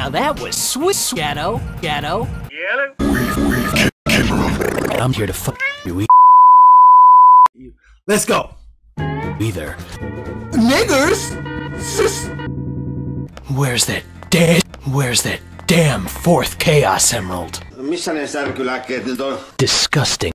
Now that was Swiss shadow. Shadow. I'm here to fuck you Let's go. either. Niggers? Sis- Where's that damn? Where's that damn fourth Chaos Emerald? Disgusting.